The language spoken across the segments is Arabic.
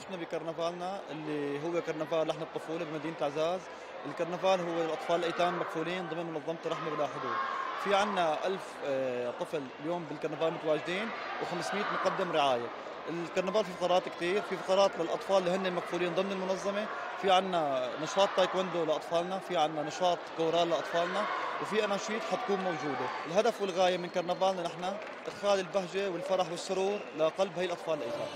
كرنفالنا اللي هو كرنفال لحن الطفولة بمدينة عزاز الكرنفال هو الأطفال الأيتام المكفولين ضمن منظمة الرحمة بلا حدود. في عنا ألف آه، طفل اليوم بالكرنفال متواجدين و500 مقدم رعاية. الكرنفال في فقرات كثير في فقرات للأطفال اللي هن مكفولين ضمن المنظمة. في عنا نشاط تايكوندو لأطفالنا في عنا نشاط كورال لأطفالنا وفي أناشيد حتكون موجودة. الهدف والغاية من كرنفالنا نحن إدخال البهجة والفرح والسرور لقلب هي الأطفال الأيتام.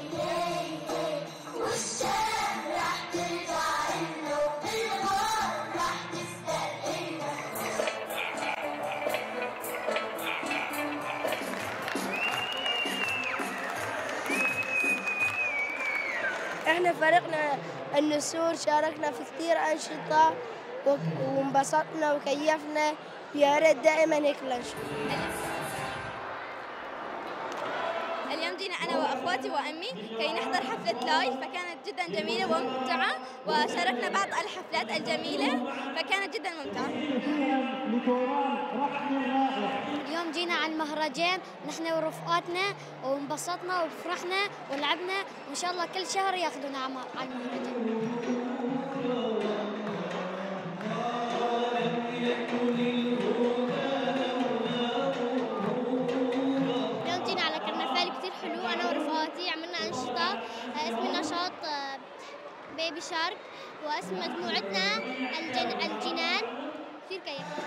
إحنا فريقنا النسور شاركنا في كثير أنشطة و- وانبسطنا وكيفنا. يا ريت دائما هيك اليوم جينا أنا وأخواتي وأمي كي نحضر حفلة لايف فكانت جدا جميلة وممتعة وشاركنا بعض الحفلات الجميلة فكانت جدا ممتعة. اليوم جينا على المهرجان نحن ورفقاتنا وانبسطنا وفرحنا ولعبنا. وإن شاء الله كل شهر ياخذونا على المهرجان. اليوم جينا على كرنفال كثير حلو. أنا ورفقاتي عملنا أنشطة آه، اسم النشاط آه، بيبي شارك واسم مجموعتنا الجن الجنان. كثير كيف.